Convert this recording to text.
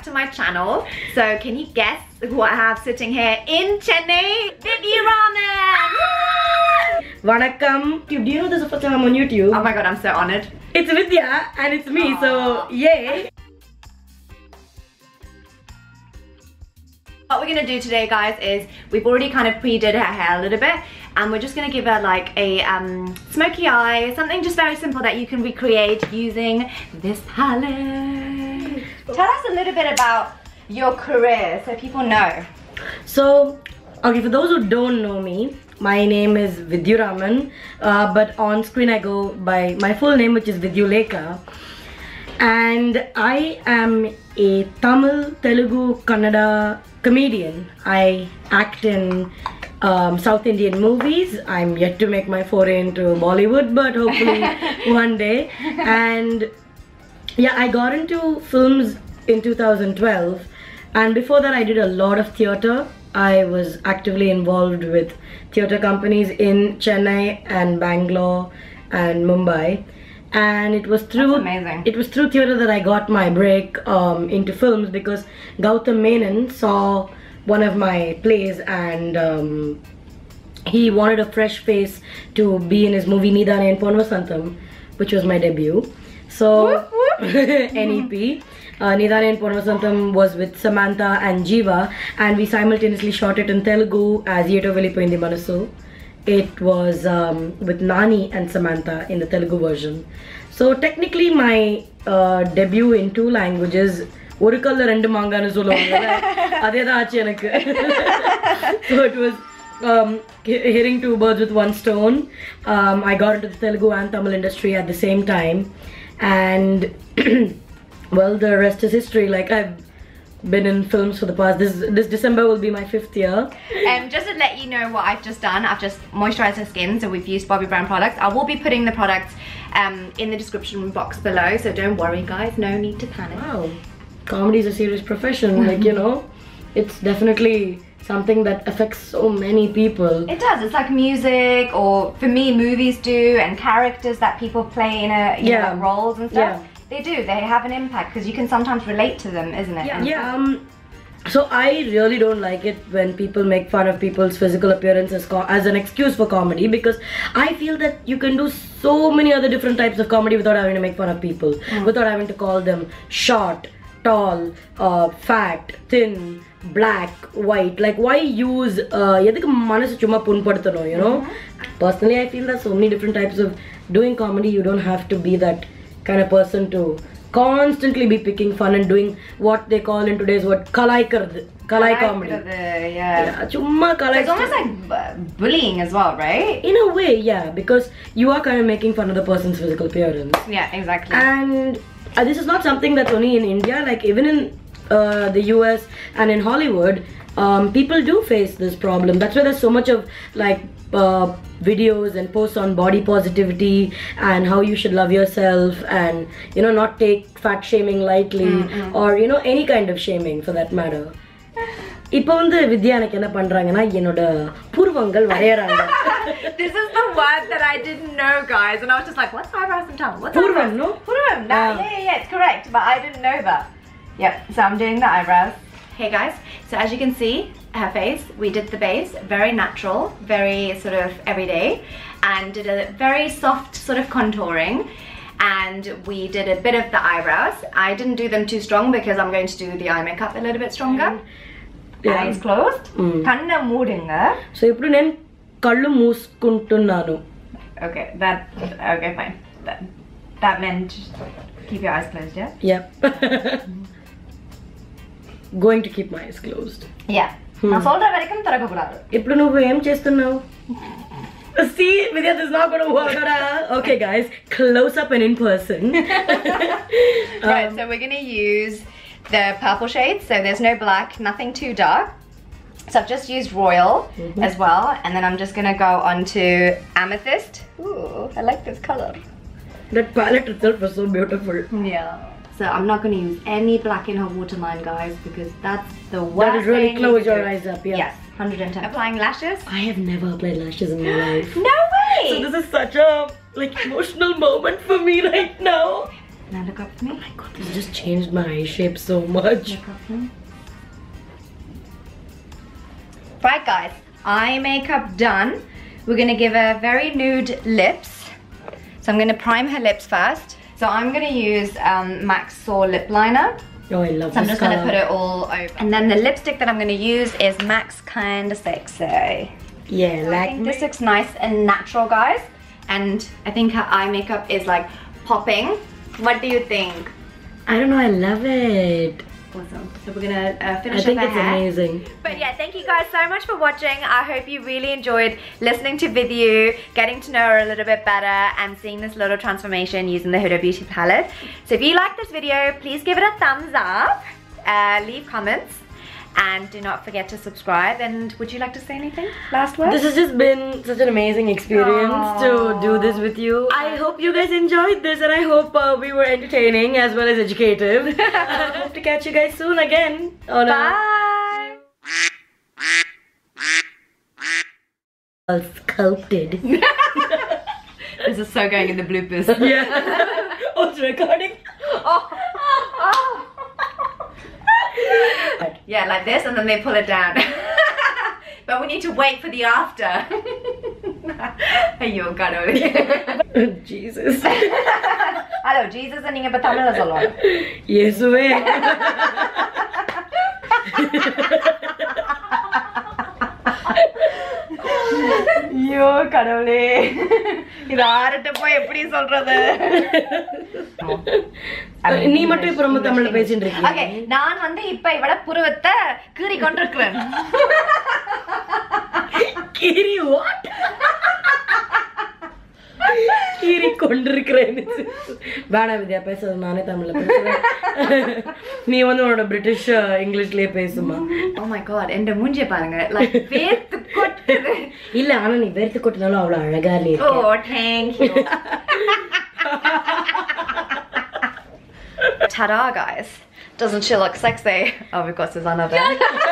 back to my channel. So can you guess who I have sitting here in Chennai? Vivi Raman! Vanakkam. Do you know this is the first time I'm on YouTube? Oh my god, I'm so honored. It's Vidya and it's me, so yay. What we're gonna do today, guys, is we've already kind of pre-did her hair a little bit, and we're just gonna give her like a um, smoky eye, something just very simple that you can recreate using this palette. Tell us a little bit about your career so people know. So, okay, for those who don't know me, my name is Vidyu Raman, uh, but on screen I go by my full name, which is Vidyullekha. And I am a Tamil, Telugu, Kannada comedian. I act in um, South Indian movies. I'm yet to make my foray into Bollywood, but hopefully one day. And yeah, I got into films in 2012, and before that, I did a lot of theater. I was actively involved with theater companies in Chennai and Bangalore and Mumbai. And it was through amazing. it was through theater that I got my break um, into films because Gautam Menon saw one of my plays and um, he wanted a fresh face to be in his movie Neethaane En Ponvasantham, which was my debut. So NEP. Mm-hmm. Uh, Neethaane En Ponvasantham was with Samantha and Jiiva and we simultaneously shot it in Telugu as Yeto Vellipoyindhi Manasu. It was um, with Nani and Samantha in the Telugu version. So technically my uh, debut in two languages ஒரு கல்ல ரெண்டு மாங்கான்னு சொல்லுவாங்க அதே தான் ஆச்சு எனக்கு so it was two birds with one stone. Um, I got into the Telugu and Tamil industry at the same time and well, the rest is history. Like I've been in films for the past. This this December will be my fifth year. Um, just to let you know what I've just done, I've just moisturized her skin, so we've used Bobbi Brown products. I will be putting the products um, in the description box below, so don't worry guys, no need to panic. Wow, comedy is a serious profession. Like you know, it's definitely something that affects so many people. It does, it's like music, or for me, movies do, and characters that people play in a, you know, Yeah. like roles and stuff. Yeah. They do, they have an impact, because you can sometimes relate to them, isn't it? And- Yeah. Um, so I really don't like it when people make fun of people's physical appearance as, as an excuse for comedy because I feel that you can do so many other different types of comedy without having to make fun of people, without having to call them short, tall, uh, fat, thin, black, white. Like why use uh, எதுக்கு மனசு சும்மா புண்படுத்தணும் you know? Personally, I feel that so many different types of doing comedy. You don't have to be that kind of person to constantly be picking fun and doing what they call in today's word kalaikaradu kalai comedy The- yeah. yeah, சும்மா So kalai it's almost like bu- bullying as well, right? in a way yeah because you are kind of making fun of the person's physical appearance Yeah, exactly. and uh, this is not something that's only in India like even in uh, the US and in Hollywood um, people do face this problem that's why there's so much of like uh, videos and posts on body positivity and how you should love yourself and you know not take fat shaming lightly or you know any kind of shaming for that matter இப்போ வந்து வித்யா எனக்கு என்ன பண்றாங்கன்னா என்னோட பூர்வங்கள் வரையறாங்க this is the word that I didn't know, guys. And I was just like, what's eyebrows and tongue? What's Purum, eyebrows? no? Purum, no. Um, yeah, yeah, yeah, it's correct. But I didn't know that. Yep, so I'm doing the eyebrows. Hey guys, so as you can see, her face, we did the base, very natural, very sort of everyday, and did a very soft sort of contouring and we did a bit of the eyebrows. I didn't do them too strong because I'm going to do the eye makeup a little bit stronger. Yeah. Eyes closed. Mm. Kanna moodinga. So, కళ్ళు మూసుకుంటున్నాను. Okay that okay fine that meant keep your eyes closed yeah? Yep. Going to keep my eyes closed. Yeah. Hmm. నా shoulder వరకు తిరగకూడదు ఇప్పుడు నువ్వు ఏం చేస్తున్నావు? See, Vidya, this is not gonna work. okay, guys, close up and in person. um, right, so we're gonna use the purple shades. So there's no black, nothing too dark. So I've just used royal Mhm. as well, and then I'm just gonna go on to amethyst. Ooh, I like this color. that palette itself was so beautiful. Yeah. So I'm not gonna use any black in her waterline, guys, because that's the worst. That is really close your eyes up, yeah. Yes, 110. Applying lashes. I have never applied lashes in my life. No way. So this is such a like emotional moment for me right now. Now look up for me. my god, this just changed my eye shape so much. Look up for me. Right guys, eye makeup done. We're gonna give her very nude lips. So I'm gonna prime her lips first. So I'm gonna use um, MAC Soar lip liner. Oh, I love So I'm just gonna put it all over. And then the lipstick that I'm gonna use is MAC's Kinda Sexy. Yeah, I like think this looks nice and natural, guys. And I think her eye makeup is like popping. What do you think? I don't know, I love it. Awesome. So we're gonna uh, I finish think up it's hair. amazing. But yeah, thank you guys so much for watching. I hope you really enjoyed listening to Vidyu, getting to know her a little bit better, and seeing this little transformation using the Huda Beauty palette. So if you like this video, please give it a thumbs up, uh, leave comments, and do not forget to subscribe. And would you like to say anything? Last word? This has just been such an amazing experience to do this with you. I hope you guys enjoyed this and I hope uh, we were entertaining as well as educative. I hope to catch you guys soon again on Bye! a sculpted. this is so going in the bloopers. yeah. oh, it's recording. oh. yeah, like this, and then they pull it down. but we need to wait for the after. ஐயோ கடவுளே Jesus. Hello Jesus நீங்க இப்ப தமிழ்ல சொல்லணும் இயேசுவே ஐயோ கடவுளே இது ஆறுட்ட போய் எப்படி சொல்றது நீ மட்டும் இப்ப ரொம்ப தமிழ்ல பேசிட்டு ஓகே இருக்கீங்க நான் வந்து இப்ப இவட புருவத்தை கீறி கொண்டிருக்கிறேன் கீரி வாட் கீறி கொண்டிருக்கிறேன். வேணாம் வித்யா பேசுறது நானே தமிழ்ல பேசுறேன். நீ வந்து உன்னோட பிரிட்டிஷ் இங்கிலீஷ்லயே பேசுமா. ஓ மை காட் என் மூஞ்சிய பாருங்க. லைக் வேர்த்து கொட்டுது. இல்ல ஆனா நீ வேர்த்து கொட்டினாலும் அவ்வளவு அழகா நீ ஓ இருக்க. Thank you Ta-da, guys. Doesn't she look sexy? Oh, we've got Susanna there.